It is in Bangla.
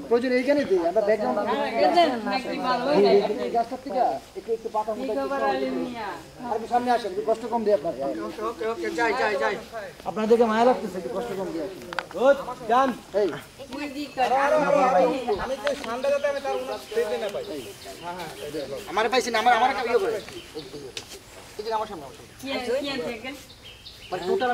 প্রয়োজন এইখানে দিই আমরা ব্যাকগ্রাউন্ড গাছটার থেকে একটু একটু পাতা আর সামনে আসেন একটু কষ্ট কম দিই আপনাদেরকে মায়া লাগতেছে একটু কষ্ট কম দিয়ে আসেন। গুড এই। আমার পাইছি না আমার আমার আমার সামনে। মানে টোটাল